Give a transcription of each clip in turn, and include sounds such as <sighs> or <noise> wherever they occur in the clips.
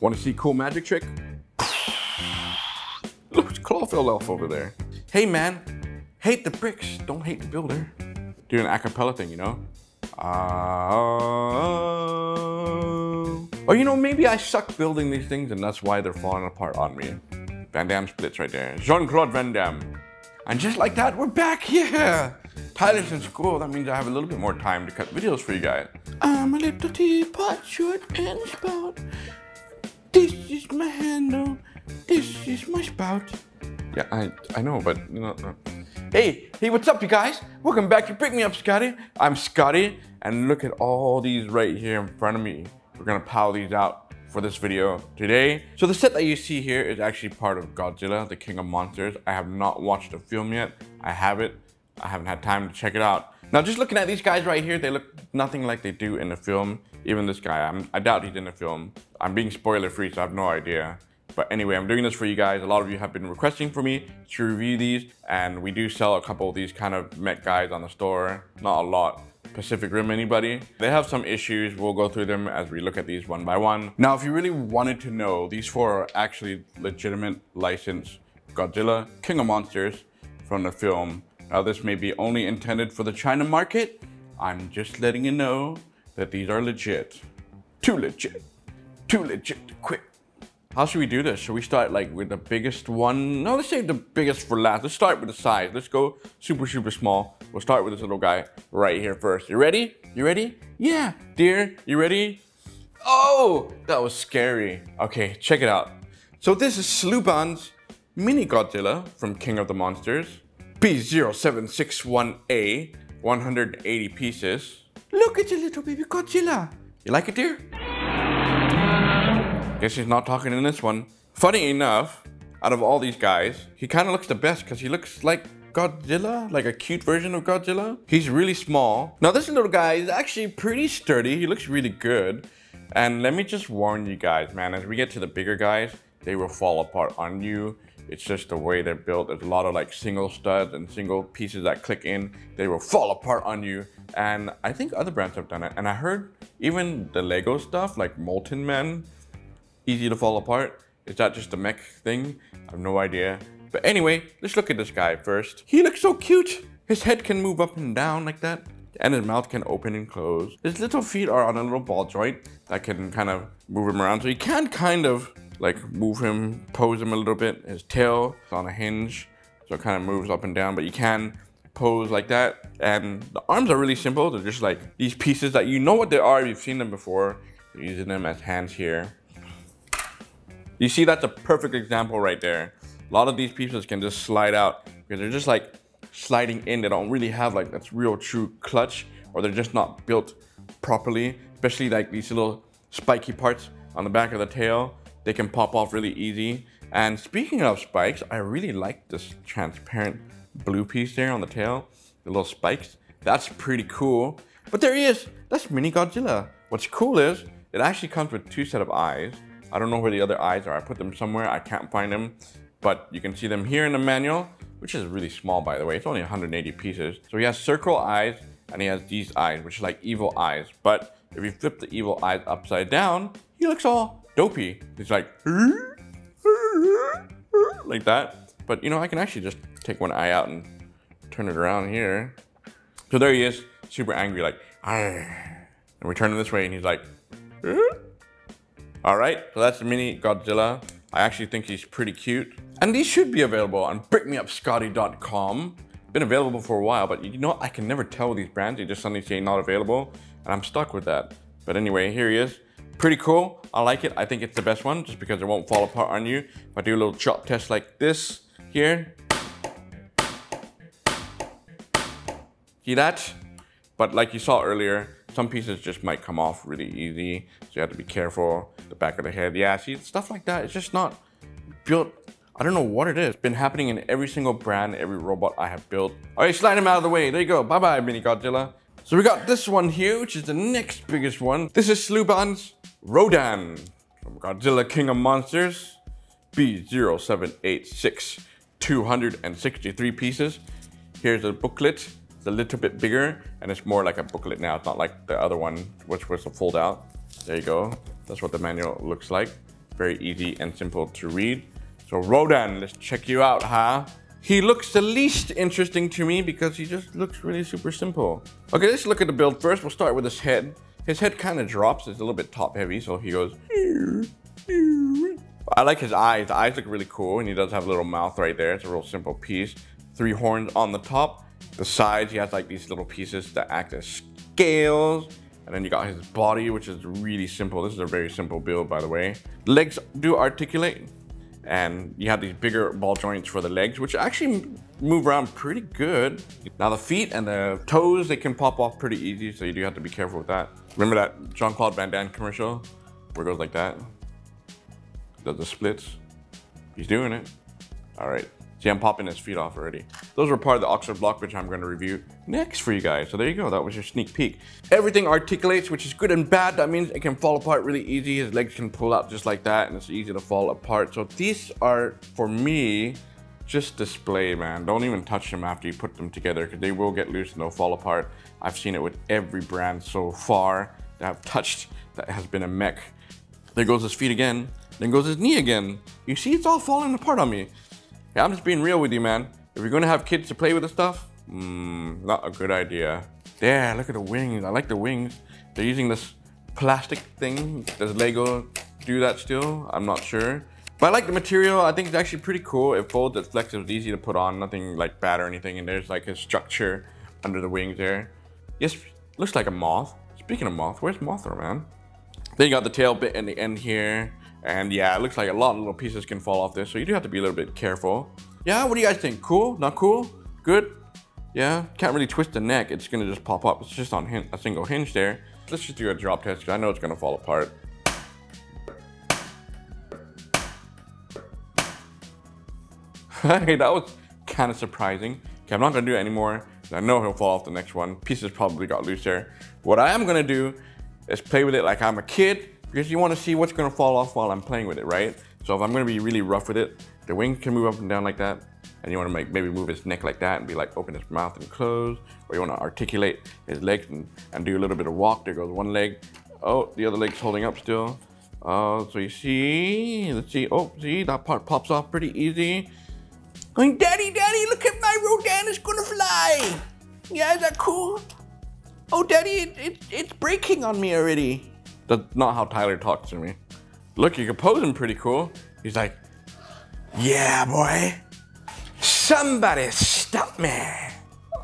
Want to see cool magic trick? Look, claw fell off over there. Hey man, hate the bricks, don't hate the builder. Do an acapella thing, you know? Uh, or you know, maybe I suck building these things and that's why they're falling apart on me. Van Damme splits right there. Jean-Claude Van Damme. And just like that, we're back, here. Tyler's in school, that means I have a little bit more time to cut videos for you guys. I'm a little teapot, short and spout. This is my handle, this is my spout. Yeah, I I know, but you know. uh, Hey, hey, what's up, you guys? Welcome back to Brick Me Up, Scottie. I'm Scottie, and look at all these right here in front of me. We're gonna pile these out for this video today. So the set that you see here is actually part of Godzilla, the King of Monsters. I have not watched the film yet. I have it. I haven't had time to check it out. Now, just looking at these guys right here, they look nothing like they do in the film. Even this guy, I'm, I doubt he's in the film. I'm being spoiler free, so I have no idea. But anyway, I'm doing this for you guys. A lot of you have been requesting for me to review these, and we do sell a couple of these kind of mech guys on the store. Not a lot. Pacific Rim anybody. They have some issues. We'll go through them as we look at these one by one. Now, if you really wanted to know, these four are actually legitimate licensed Godzilla, King of Monsters from the film. Now, this may be only intended for the China market. I'm just letting you know that these are legit. Too legit. Too legit to quit. How should we do this? Should we start like with the biggest one? No, let's save the biggest for last. Let's start with the size. Let's go super, super small. We'll start with this little guy right here first. You ready? You ready? Yeah. Dear, you ready? Oh, that was scary. Okay, check it out. So this is Sluban's Mini Godzilla from King of the Monsters. B0761A, 180 pieces. Look at your little baby Godzilla. You like it, dear? Guess he's not talking in this one. Funny enough, out of all these guys, he kind of looks the best because he looks like Godzilla, like a cute version of Godzilla. He's really small. Now this little guy is actually pretty sturdy. He looks really good. And let me just warn you guys, man, as we get to the bigger guys, they will fall apart on you. It's just the way they're built. There's a lot of like single studs and single pieces that click in. They will fall apart on you. And I think other brands have done it. And I heard even the Lego stuff, like Molten Man, easy to fall apart. Is that just a mech thing? I have no idea. But anyway, let's look at this guy first. He looks so cute. His head can move up and down like that. And his mouth can open and close. His little feet are on a little ball joint that can kind of move him around. So he can kind of like move him, pose him a little bit. His tail is on a hinge. So it kind of moves up and down, but you can pose like that. And the arms are really simple. They're just like these pieces that you know what they are. You've seen them before. They're using them as hands here. You see, that's a perfect example right there. A lot of these pieces can just slide out because they're just like sliding in. They don't really have like that's real true clutch or they're just not built properly, especially like these little spiky parts on the back of the tail. They can pop off really easy. And speaking of spikes, I really like this transparent blue piece there on the tail, the little spikes. That's pretty cool. But there he is. That's Mini Godzilla. What's cool is it actually comes with two set of eyes. I don't know where the other eyes are. I put them somewhere. I can't find them. But you can see them here in the manual, which is really small, by the way. It's only 180 pieces. So he has circle eyes and he has these eyes, which are like evil eyes. But if you flip the evil eyes upside down, he looks all dopey. He's like, like that. But you know, I can actually just take one eye out and turn it around here. So there he is, super angry, like, and we turn him this way and he's like, all right, so that's the mini Godzilla. I actually think he's pretty cute. And these should be available on brickmeupscottie.com. Been available for a while, but you know, I can never tell these brands. They just suddenly say not available, and I'm stuck with that. But anyway, here he is. Pretty cool. I like it. I think it's the best one just because it won't fall apart on you. If I do a little chop test like this here. See that? But like you saw earlier, some pieces just might come off really easy. So you have to be careful. The back of the head. Yeah, see, stuff like that. It's just not built. I don't know what it is. It's been happening in every single brand, every robot I have built. All right, slide him out of the way. There you go. Bye-bye, Mini Godzilla. So we got this one here, which is the next biggest one. This is Sluban's Rodan from Godzilla King of Monsters. B0786, 263 pieces. Here's a booklet. It's a little bit bigger and it's more like a booklet now. It's not like the other one, which was a fold out. There you go. That's what the manual looks like. very easy and simple to read. So Rodan, let's check you out, huh? He looks the least interesting to me because he just looks really super simple. Okay, let's look at the build first. We'll start with his head. His head kind of drops. It's a little bit top heavy, so he goes. I like his eyes. The eyes look really cool, and he does have a little mouth right there. It's a real simple piece. Three horns on the top. The sides, he has like these little pieces that act as scales. And then you got his body, which is really simple. This is a very simple build, by the way. Legs do articulate and you have these bigger ball joints for the legs, which actually move around pretty good. Now the feet and the toes, they can pop off pretty easy, so you do have to be careful with that. Remember that Jean-Claude Van Damme commercial where it goes like that? Does the splits? He's doing it. All right. See, I'm popping his feet off already. Those were part of the Oxford block, which I'm going to review next for you guys. So there you go. That was your sneak peek. Everything articulates, which is good and bad. That means it can fall apart really easy. His legs can pull out just like that, and it's easy to fall apart. So these are, for me, just display, man. Don't even touch them after you put them together because they will get loose and they'll fall apart. I've seen it with every brand so far that I've touched that has been a mech. There goes his feet again. Then goes his knee again. You see, it's all falling apart on me. Yeah, I'm just being real with you, man. If you're gonna have kids to play with the stuff, mm, not a good idea. Yeah, look at the wings. I like the wings. They're using this plastic thing. Does Lego do that still? I'm not sure. But I like the material. I think it's actually pretty cool. It folds, it's flexible, it's easy to put on. Nothing like bad or anything. And there's like a structure under the wings there. Yes, looks like a moth. Speaking of moth, where's Mothra, man? Then you got the tail bit in the end here. And yeah, it looks like a lot of little pieces can fall off this, so you do have to be a little bit careful. Yeah, what do you guys think? Cool? Not cool? Good? Yeah, can't really twist the neck. It's gonna just pop up. It's just on a single hinge there. Let's just do a drop test, because I know it's gonna fall apart. <laughs> hey, that was kind of surprising. Okay, I'm not gonna do it anymore. I know he'll fall off the next one. Pieces probably got loose there. What I am gonna do is play with it like I'm a kid because you want to see what's going to fall off while I'm playing with it, right? So if I'm going to be really rough with it, the wing can move up and down like that, and you want to make maybe move his neck like that and be like open his mouth and close, or you want to articulate his legs and, and do a little bit of walk. There goes one leg. Oh, the other leg's holding up still. Oh, so you see, let's see. Oh, see, that part pops off pretty easy. Going, Daddy, Daddy, look at my Rodan, it's gonna fly. Yeah, is that cool? Oh, Daddy, it, it, it's breaking on me already. That's not how Tyler talks to me. Look, you can pose him pretty cool. He's like, yeah, boy. Somebody stop me.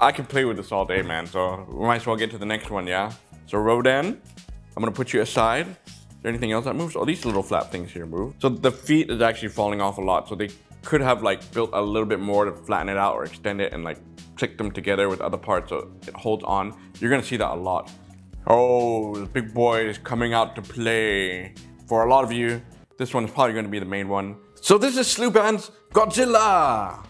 I can play with this all day, man, so we might as well get to the next one, yeah? So Rodan, I'm gonna put you aside. Is there anything else that moves? Oh, these little flap things here move. So the feet is actually falling off a lot, so they could have like built a little bit more to flatten it out or extend it and like click them together with other parts so it holds on. You're gonna see that a lot. Oh, the big boy is coming out to play. For a lot of you, this one is probably going to be the main one. So this is Sluban's Godzilla!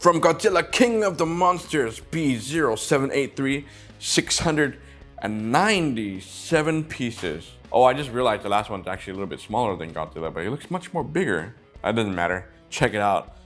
From Godzilla King of the Monsters B0783, 697 pieces. Oh, I just realized the last one's actually a little bit smaller than Godzilla, but it looks much more bigger. That doesn't matter. Check it out.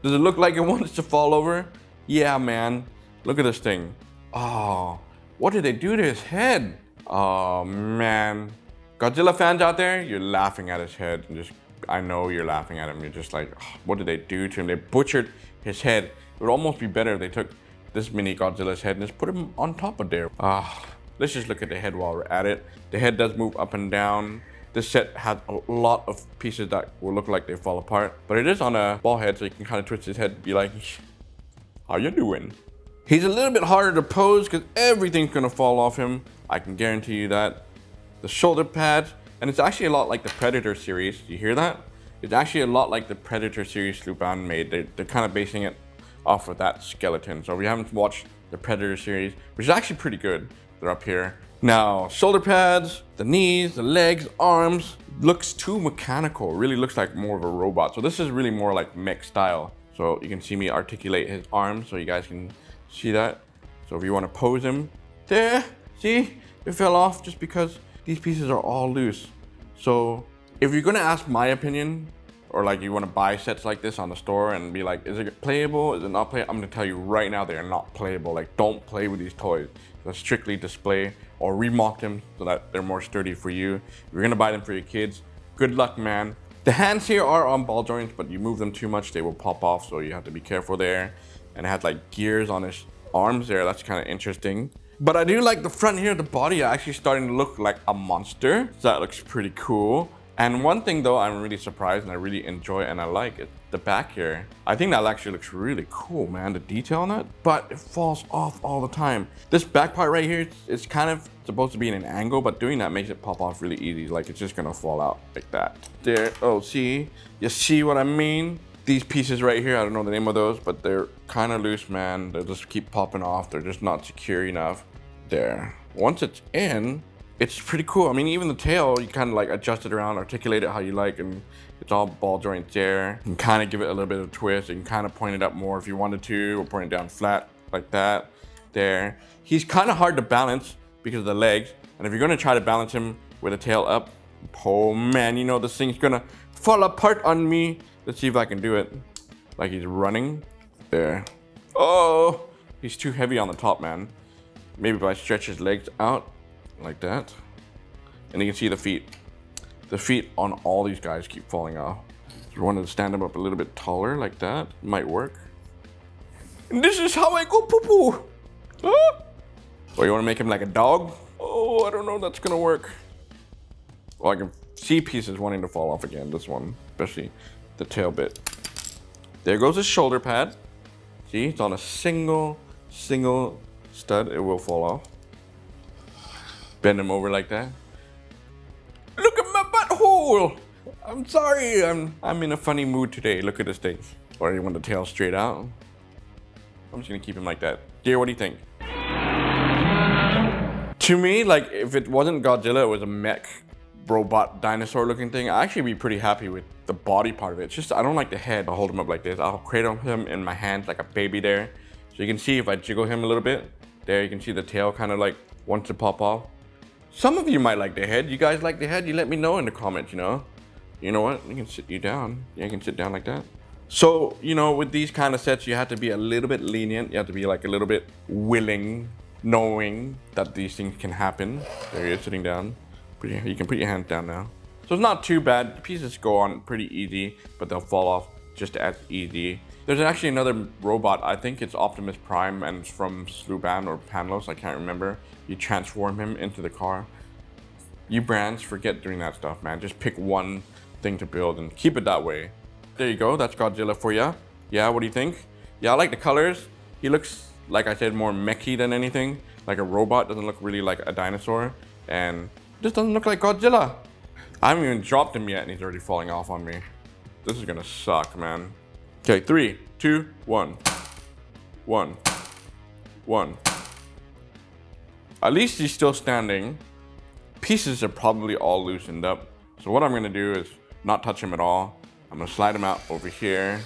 Does it look like it <laughs> wants to fall over? Yeah, man. Look at this thing. Oh, what did they do to his head? Oh man. Godzilla fans out there, you're laughing at his head and just, I know you're laughing at him. You're just like, oh, what did they do to him? They butchered his head. It would almost be better if they took this mini Godzilla's head and just put him on top of there. Ah, let's just look at the head while we're at it. The head does move up and down. This set has a lot of pieces that will look like they fall apart, but it is on a ball head, so you can kind of twist his head and be like, how you doing? He's a little bit harder to pose because everything's gonna fall off him. I can guarantee you that. The shoulder pads, and it's actually a lot like the Predator series. You hear that? It's actually a lot like the Predator series Lupin made. They're, they're kind of basing it off of that skeleton. So if you haven't watched the Predator series, which is actually pretty good, they're up here. Now, shoulder pads, the knees, the legs, arms, looks too mechanical. Really looks like more of a robot. So this is really more like mech style. So you can see me articulate his arms so you guys can See that? So if you want to pose him, there, see? It fell off just because these pieces are all loose. So if you're gonna ask my opinion, or like you want to buy sets like this on the store and be like, is it playable? Is it not playable? I'm gonna tell you right now, they are not playable. Like, don't play with these toys. Strictly display or remock them so that they're more sturdy for you. If you're gonna buy them for your kids, good luck, man. The hands here are on ball joints, but you move them too much, they will pop off, so you have to be careful there. And it had like gears on his arms there, that's kind of interesting. But I do like the front here, the body actually starting to look like a monster. So that looks pretty cool. And one thing though, I'm really surprised and I really enjoy and I like it, the back here. I think that actually looks really cool, man, the detail on it, but it falls off all the time. This back part right here, it's kind of supposed to be in an angle, but doing that makes it pop off really easy. Like it's just gonna fall out like that. There, oh, see? You see what I mean? These pieces right here, I don't know the name of those, but they're kind of loose, man. They just keep popping off. They're just not secure enough. There. Once it's in, it's pretty cool. I mean, even the tail, you kind of like adjust it around, articulate it how you like, and it's all ball joints there. You can kind of give it a little bit of twist. You can kind of point it up more if you wanted to, or point it down flat like that. There. He's kind of hard to balance because of the legs. And if you're going to try to balance him with a tail up, oh man, you know this thing's going to fall apart on me. Let's see if I can do it. Like he's running. There. Oh, he's too heavy on the top, man. Maybe if I stretch his legs out, like that. And you can see the feet. The feet on all these guys keep falling off. If you wanted to stand them up a little bit taller like that, might work. And this is how I go poo-poo. Ah. Or you want to make him like a dog? Oh, I don't know that's going to work. Well, I can see pieces wanting to fall off again, this one, especially the tail bit. There goes his shoulder pad. See, it's on a single, single stud. It will fall off bend him over like that. Look at my butthole! I'm sorry, I'm I'm in a funny mood today. Look at this thing. Or you want the tail straight out? I'm just gonna keep him like that. Dear, what do you think? To me, like if it wasn't Godzilla, it was a mech robot dinosaur looking thing, i actually be pretty happy with the body part of it. It's just I don't like the head. I'll hold him up like this. I'll cradle him in my hands like a baby there. So you can see if I jiggle him a little bit, there you can see the tail kind of like wants to pop off. Some of you might like the head. You guys like the head? You let me know in the comments, you know? You know what? You can sit you down. Yeah, you can sit down like that. So, you know, with these kind of sets, you have to be a little bit lenient. You have to be like a little bit willing, knowing that these things can happen. There he is sitting down. You can put your hands down now. So it's not too bad. The pieces go on pretty easy, but they'll fall off just as easy. There's actually another robot. I think it's Optimus Prime and it's from Sluban or Panlos. I can't remember you transform him into the car. You brands, forget doing that stuff, man. Just pick one thing to build and keep it that way. There you go, that's Godzilla for ya. Yeah, what do you think? Yeah, I like the colors. He looks, like I said, more mechy than anything. Like a robot, doesn't look really like a dinosaur. And just doesn't look like Godzilla. I haven't even dropped him yet and he's already falling off on me. This is gonna suck, man. Okay, three, two, one. One. One. At least he's still standing. Pieces are probably all loosened up. So what I'm gonna do is not touch him at all. I'm gonna slide him out over here.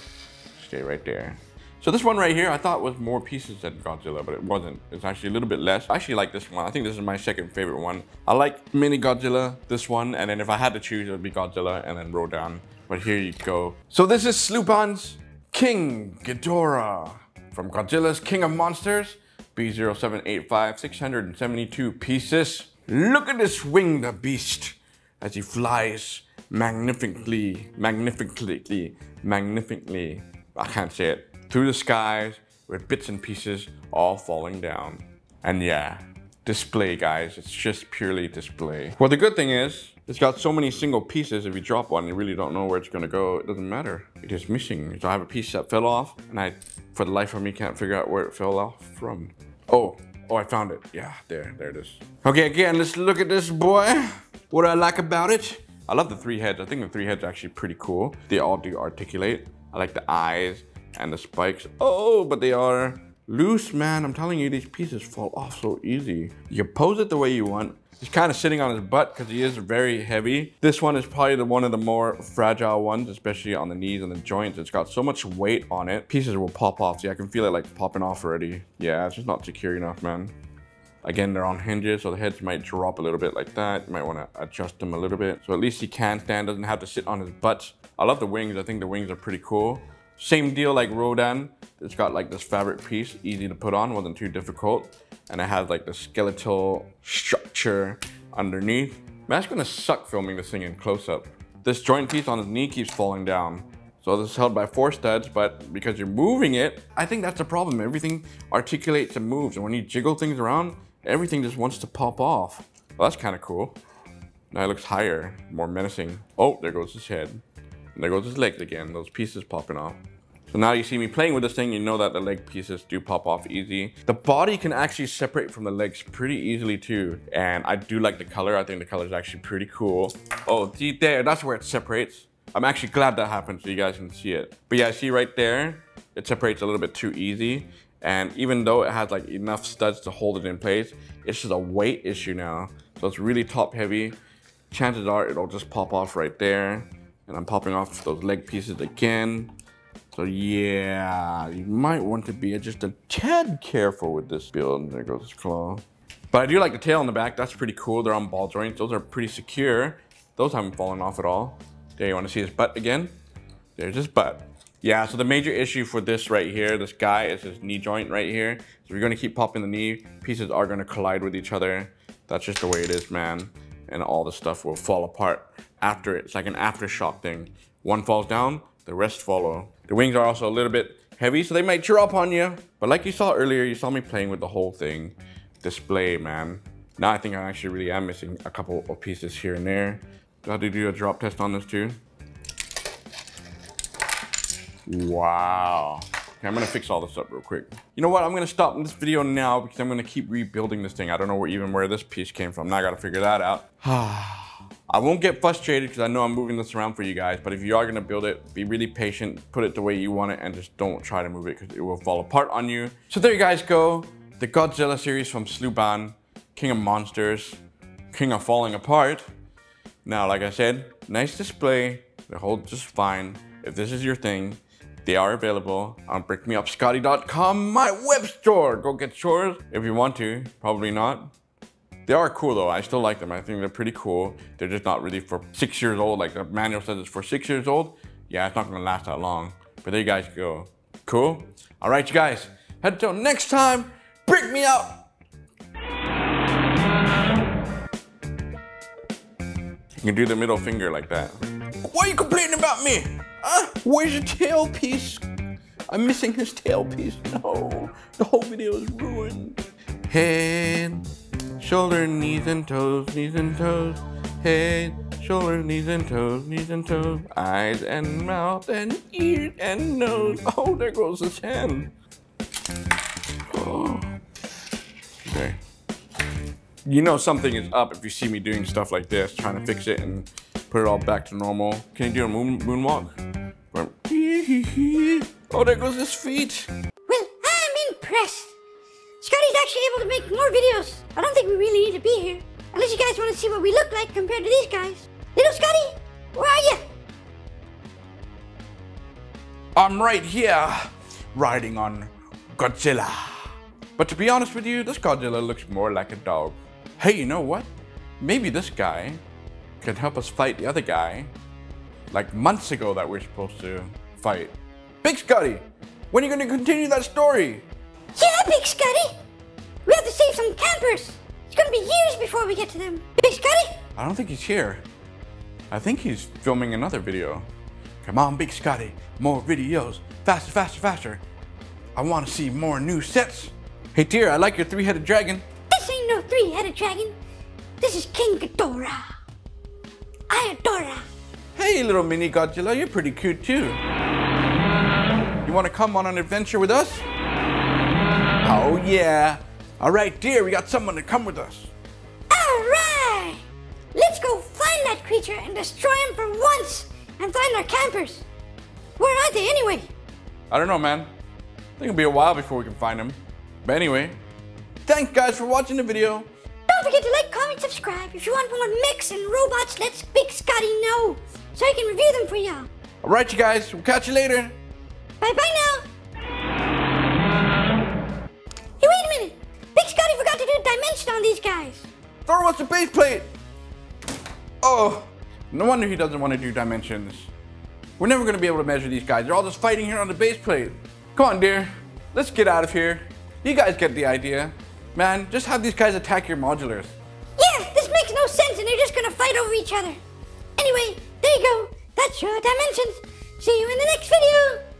Stay right there. So this one right here, I thought was more pieces than Godzilla, but it wasn't. It's actually a little bit less. I actually like this one. I think this is my second favorite one. I like Mini Godzilla, this one, and then if I had to choose, it would be Godzilla and then Rodan. But here you go. So this is Sluban's King Ghidorah from Godzilla's King of Monsters. B0785, 672 pieces. Look at this winged beast as he flies magnificently, magnificently, magnificently, I can't say it, through the skies with bits and pieces all falling down. And yeah, display guys, it's just purely display. Well, the good thing is, it's got so many single pieces, if you drop one, you really don't know where it's gonna go. It doesn't matter. It is missing. So I have a piece that fell off, and I, for the life of me, can't figure out where it fell off from. Oh, oh, I found it. Yeah, there, there it is. Okay, again, let's look at this boy. What I like about it. I love the three heads. I think the three heads are actually pretty cool. They all do articulate. I like the eyes and the spikes. Oh, but they are loose, man. I'm telling you, these pieces fall off so easy. You pose it the way you want. He's kind of sitting on his butt because he is very heavy. This one is probably the one of the more fragile ones, especially on the knees and the joints. It's got so much weight on it. Pieces will pop off. See, I can feel it like popping off already. Yeah, it's just not secure enough, man. Again, they're on hinges, so the heads might drop a little bit like that. You might want to adjust them a little bit. So at least he can stand, doesn't have to sit on his butt. I love the wings. I think the wings are pretty cool. Same deal like Rodan. It's got like this fabric piece, easy to put on, wasn't too difficult. And it has like the skeletal structure underneath. That's gonna suck filming this thing in close up. This joint piece on his knee keeps falling down. So this is held by four studs, but because you're moving it, I think that's the problem. Everything articulates and moves. And when you jiggle things around, everything just wants to pop off. Well, that's kind of cool. Now it looks higher, more menacing. Oh, there goes his head. And there goes his legs again, those pieces popping off. So now you see me playing with this thing, you know that the leg pieces do pop off easy. The body can actually separate from the legs pretty easily too. And I do like the color. I think the color is actually pretty cool. Oh, see there, that's where it separates. I'm actually glad that happened so you guys can see it. But yeah, see right there, it separates a little bit too easy. And even though it has like enough studs to hold it in place, it's just a weight issue now. So it's really top heavy. Chances are it'll just pop off right there. And I'm popping off those leg pieces again. So yeah, you might want to be just a tad careful with this build. There goes his claw. But I do like the tail in the back. That's pretty cool. They're on ball joints. Those are pretty secure. Those haven't fallen off at all. There, you want to see his butt again? There's his butt. Yeah, so the major issue for this right here, this guy, is his knee joint right here. So if you're going to keep popping the knee, pieces are going to collide with each other. That's just the way it is, man. And all the stuff will fall apart after it. It's like an aftershock thing. One falls down, the rest follow. The wings are also a little bit heavy, so they might cheer up on you. But like you saw earlier, you saw me playing with the whole thing. Display, man. Now I think I actually really am missing a couple of pieces here and there. Got to do a drop test on this too. Wow. Okay, I'm gonna fix all this up real quick. You know what? I'm gonna stop this video now because I'm gonna keep rebuilding this thing. I don't know where, even where this piece came from. Now I gotta figure that out. <sighs> Ah. I won't get frustrated because I know I'm moving this around for you guys, but if you are gonna build it, be really patient, put it the way you want it, and just don't try to move it because it will fall apart on you. So there you guys go. The Godzilla series from Sluban, King of Monsters, King of Falling Apart. Now, like I said, nice display. They hold just fine. If this is your thing, they are available on brickmeupscottie.com, my web store. Go get yours if you want to. Probably not. They are cool though. I still like them. I think they're pretty cool. They're just not really for six years old. Like the manual says it's for six years old. Yeah, it's not gonna last that long. But there you guys go. Cool? All right, you guys. Head until next time, brick me up. You can do the middle finger like that. Why are you complaining about me? Huh? Where's your tail piece? I'm missing his tail piece. No, the whole video is ruined. Head, shoulder, knees and toes, knees and toes. Head, shoulder, knees and toes, knees and toes. Eyes and mouth and ears and nose. Oh, there goes his hand. Oh. Okay you know something is up if you see me doing stuff like this, trying to fix it and put it all back to normal. Can you do a moon moonwalk? <laughs> Oh, there goes his feet. Able to make more videos. I don't think we really need to be here. Unless you guys want to see what we look like compared to these guys. Little Scottie, where are you? I'm right here, riding on Godzilla. But to be honest with you, this Godzilla looks more like a dog. Hey, you know what? Maybe this guy can help us fight the other guy like months ago that we're supposed to fight. Big Scottie, when are you going to continue that story? Yeah, Big Scottie. To save some campers. It's to be years before we get to them. Big Scottie? I don't think he's here. I think he's filming another video. Come on, Big Scottie. More videos. Faster, faster, faster. I want to see more new sets. Hey, dear, I like your three-headed dragon. This ain't no three-headed dragon. This is King Ghidorah. I adore Hey, little mini Godzilla, you're pretty cute too. You want to come on an adventure with us? Oh yeah. All right, dear, we got someone to come with us. All right. Let's go find that creature and destroy him for once and find our campers. Where are they anyway? I don't know, man. I think it'll be a while before we can find them. But anyway, thanks guys for watching the video. Don't forget to like, comment, subscribe. If you want more mechs and robots, Let's Big Scottie know so I can review them for y'all. All right, you guys. We'll catch you later. Bye-bye now. Dimension on these guys. Thor wants the base plate. Oh, no wonder he doesn't want to do dimensions. We're never gonna be able to measure these guys. They're all just fighting here on the base plate. Come on, dear. Let's get out of here. You guys get the idea. Man, just have these guys attack your modulars. Yeah, this makes no sense and they're just gonna fight over each other. Anyway, there you go. That's your dimensions. See you in the next video.